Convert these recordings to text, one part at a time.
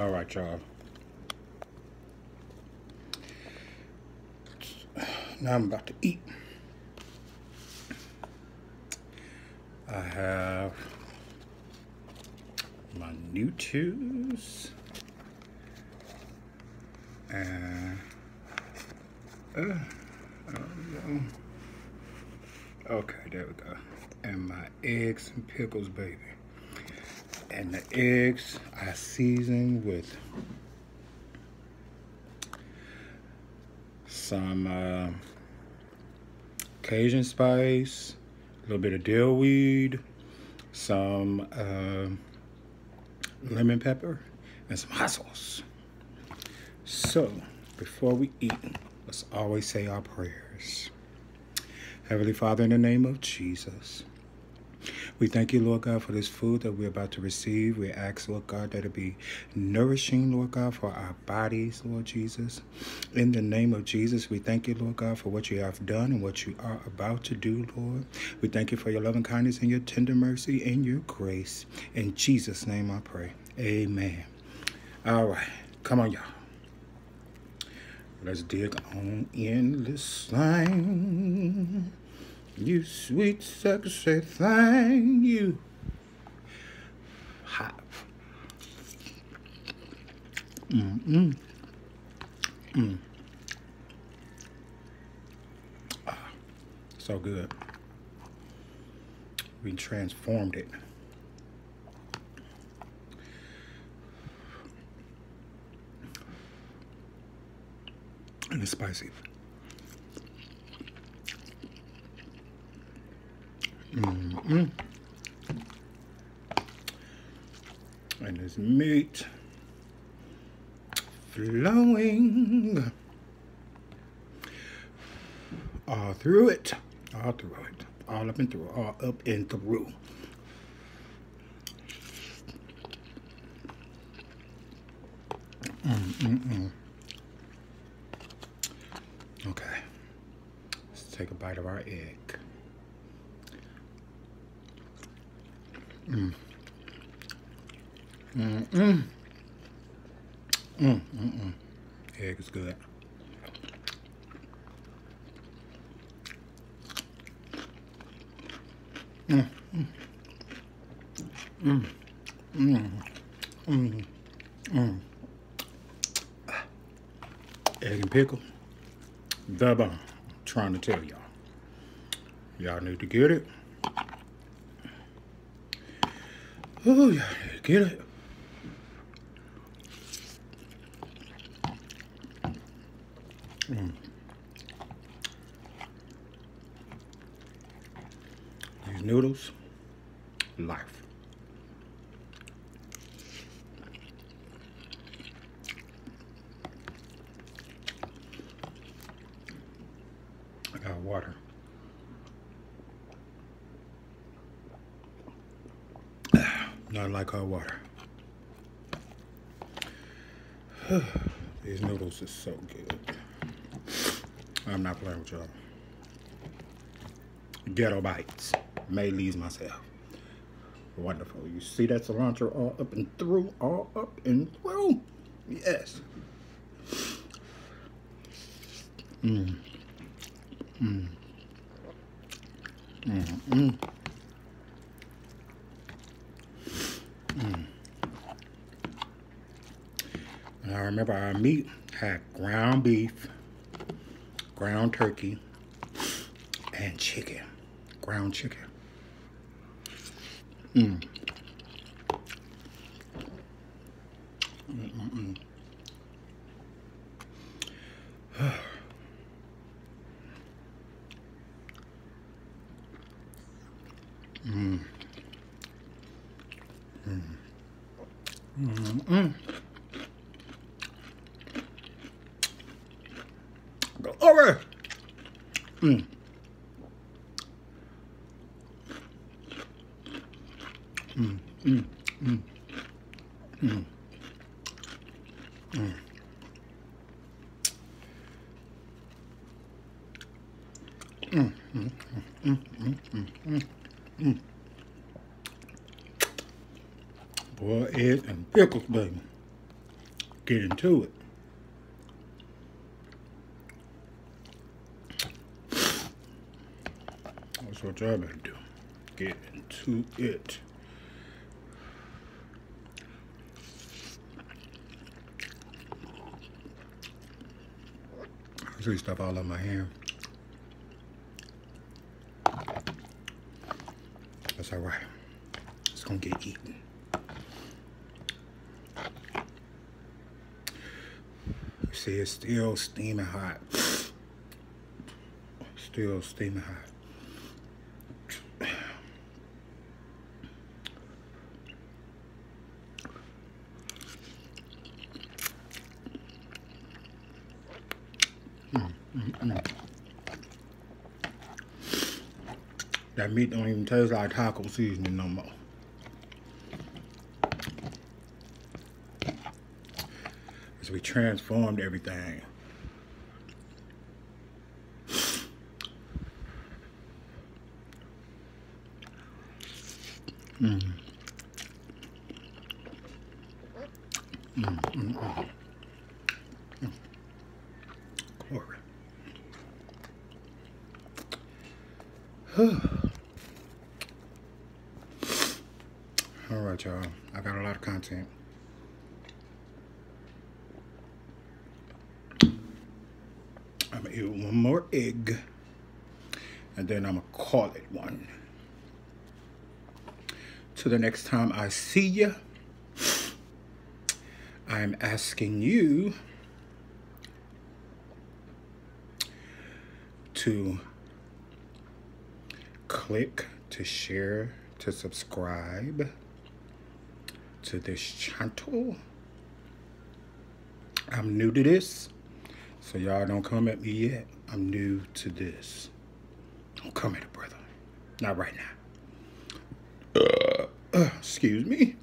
All right, y'all. Now I'm about to eat. I have my new chews and uh, oh, okay, there we go. And my eggs and pickles, baby. And the eggs I season with some uh, Cajun spice, a little bit of dill weed, some uh, lemon pepper, and some hot sauce. So, before we eat, let's always say our prayers. Heavenly Father, in the name of Jesus, we thank you, Lord God, for this food that we're about to receive. We ask, Lord God, that it be nourishing, Lord God, for our bodies, Lord Jesus. In the name of Jesus, we thank you, Lord God, for what you have done and what you are about to do, Lord. We thank you for your loving kindness and your tender mercy and your grace. In Jesus' name I pray. Amen. All right. Come on, y'all. Let's dig on in this thing. You sweet sexy thing, you hot. Mm mm. Mm. Ah, so good. We transformed it. And it's spicy. Mm -mm. And this meat flowing all through it, all through it, all up and through, all up and through. Mm -mm okay, let's take a bite of our egg. Mm. Mm mm. Mm mm. Egg is good. Mm mm. Mm mm. Mm mm. Egg and pickle. The bomb. trying to tell y'all. Y'all need to get it. Oh, yeah, get it. Mm. These noodles, life. I got water. Not like hot water. These noodles are so good. I'm not playing with y'all. Ghetto bites. May leaves myself. Wonderful. You see that cilantro all up and through, all up and through. Yes. Mmm. Mmm. Mmm. Mmm. Mm. mm. mm. mm. And I remember our meat had ground beef, ground turkey, and chicken. Ground chicken. Mm. Mm -mm mm. Mm -mm. Go over. Mm. Mm, mm, mm, mm, mm. Mm, mm, mm, mm, mm, mm, mm. Boy, egg and pickles, baby. get into it. That's what y'all better do. Get into it. I see stuff all on my hair. That's all right. It's gonna get eaten. You see, it's still steaming hot. Still steaming hot. That meat don't even taste like taco seasoning no more. As we transformed everything. Mm. Mm, mm, mm. Glory. All right, y'all. I got a lot of content. I'm gonna eat one more egg, and then I'm gonna call it one. To the next time I see you, I'm asking you to click to share, to subscribe to this channel. I'm new to this, so y'all don't come at me yet. I'm new to this. Don't come at it, brother. Not right now. Uh, uh, excuse me.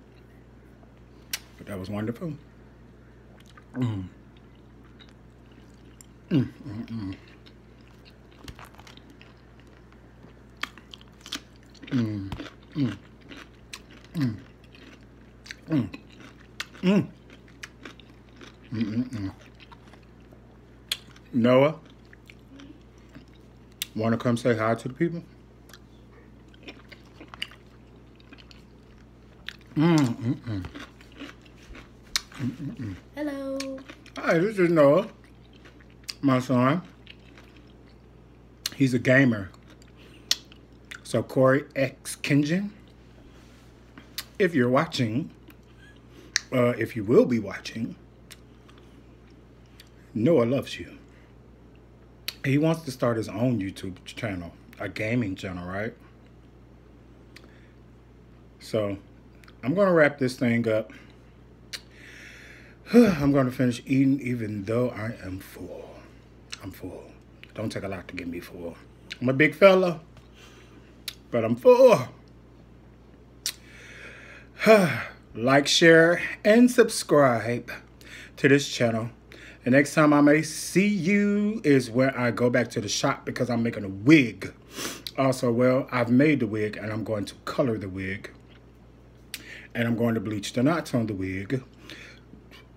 But that was wonderful. Mm. Mm, mm, mm. Mm, mm, mm, mm, mm. Noah, want to come say hi to the people? Mm, mm, mm. Mm, mm, mm. Hello. Hi, this is Noah, my son. He's a gamer. So Corey X Kinjin, if you're watching, uh, if you will be watching, Noah loves you. He wants to start his own YouTube channel, a gaming channel, right? So I'm going to wrap this thing up. I'm going to finish eating even though I am full. I'm full. Don't take a lot to get me full. I'm a big fella but I'm full. like, share, and subscribe to this channel. The next time I may see you is where I go back to the shop because I'm making a wig. Also, well, I've made the wig and I'm going to color the wig. And I'm going to bleach the knots on the wig.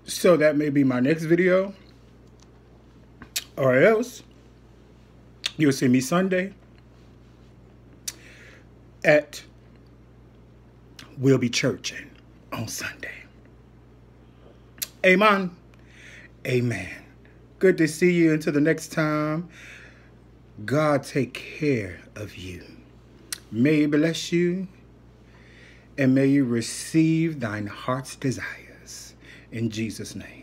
So that may be my next video. Or else, you'll see me Sunday at We'll Be Churching on Sunday. Amen. Amen. Good to see you until the next time. God take care of you. May he bless you and may you receive thine heart's desires. In Jesus' name.